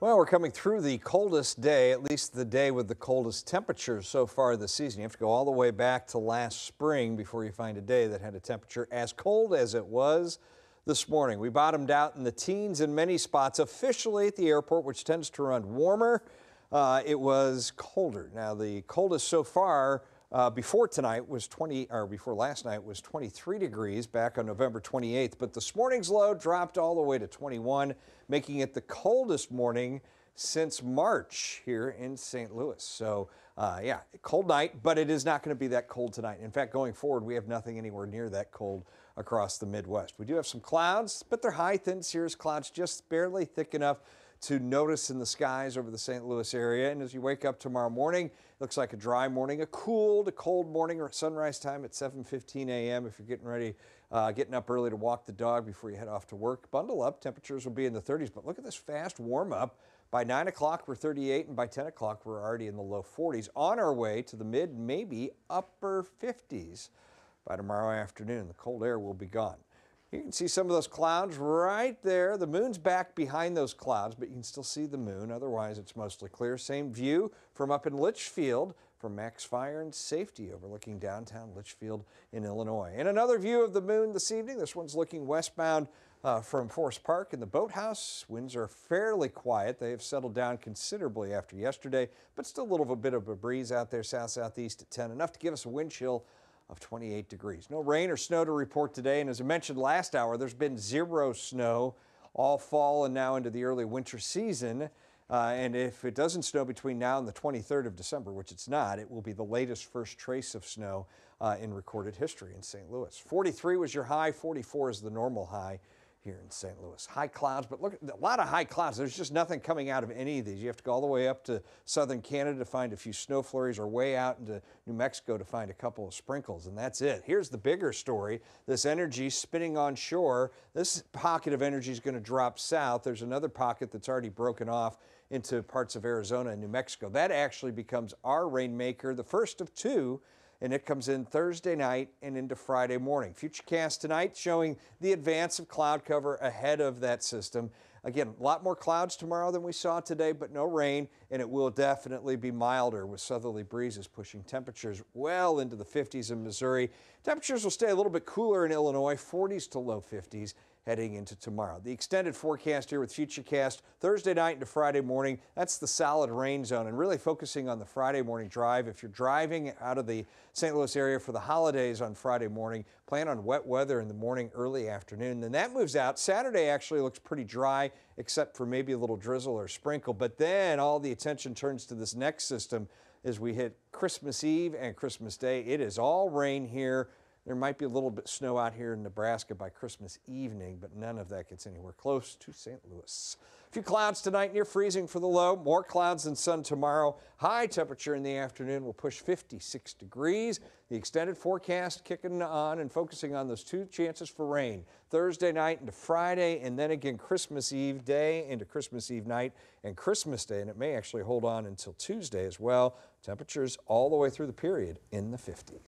Well, we're coming through the coldest day, at least the day with the coldest temperatures so far this season. You have to go all the way back to last spring before you find a day that had a temperature as cold as it was this morning. We bottomed out in the teens in many spots officially at the airport, which tends to run warmer. Uh, it was colder. Now, the coldest so far uh, before tonight was 20, or before last night was 23 degrees back on November 28th, but this morning's low dropped all the way to 21, making it the coldest morning since March here in St. Louis. So, uh, yeah, cold night, but it is not going to be that cold tonight. In fact, going forward, we have nothing anywhere near that cold across the Midwest. We do have some clouds, but they're high, thin cirrus clouds, just barely thick enough to notice in the skies over the St. Louis area. And as you wake up tomorrow morning, it looks like a dry morning, a cool to cold morning or sunrise time at 7.15 a.m. if you're getting ready, uh, getting up early to walk the dog before you head off to work. Bundle up, temperatures will be in the 30s, but look at this fast warm up. By 9 o'clock, we're 38, and by 10 o'clock, we're already in the low 40s, on our way to the mid, maybe upper 50s by tomorrow afternoon. The cold air will be gone. You can see some of those clouds right there. The moon's back behind those clouds, but you can still see the moon. Otherwise, it's mostly clear. Same view from up in Litchfield from Max Fire and Safety overlooking downtown Litchfield in Illinois. And another view of the moon this evening. This one's looking westbound uh, from Forest Park in the boathouse. Winds are fairly quiet. They have settled down considerably after yesterday, but still a little bit of a breeze out there south-southeast at 10, enough to give us a wind chill of 28 degrees. No rain or snow to report today. And as I mentioned last hour, there's been zero snow all fall and now into the early winter season. Uh, and if it doesn't snow between now and the 23rd of December, which it's not, it will be the latest first trace of snow uh, in recorded history in St. Louis. 43 was your high, 44 is the normal high here in St. Louis. High clouds, but look, a lot of high clouds. There's just nothing coming out of any of these. You have to go all the way up to southern Canada to find a few snow flurries or way out into New Mexico to find a couple of sprinkles, and that's it. Here's the bigger story. This energy spinning on shore. This pocket of energy is going to drop south. There's another pocket that's already broken off into parts of Arizona and New Mexico. That actually becomes our rainmaker, the first of two and it comes in Thursday night and into Friday morning. Futurecast tonight showing the advance of cloud cover ahead of that system. Again, a lot more clouds tomorrow than we saw today, but no rain, and it will definitely be milder with southerly breezes pushing temperatures well into the 50s in Missouri. Temperatures will stay a little bit cooler in Illinois, 40s to low 50s heading into tomorrow. The extended forecast here with Futurecast Thursday night into Friday morning. That's the solid rain zone and really focusing on the Friday morning drive. If you're driving out of the St. Louis area for the holidays on Friday morning, plan on wet weather in the morning, early afternoon. Then that moves out. Saturday actually looks pretty dry except for maybe a little drizzle or sprinkle. But then all the attention turns to this next system as we hit Christmas Eve and Christmas Day. It is all rain here. There might be a little bit of snow out here in Nebraska by Christmas evening, but none of that gets anywhere close to St. Louis. A few clouds tonight near freezing for the low. More clouds than sun tomorrow. High temperature in the afternoon will push 56 degrees. The extended forecast kicking on and focusing on those two chances for rain. Thursday night into Friday, and then again Christmas Eve day into Christmas Eve night and Christmas Day, and it may actually hold on until Tuesday as well. Temperatures all the way through the period in the 50s.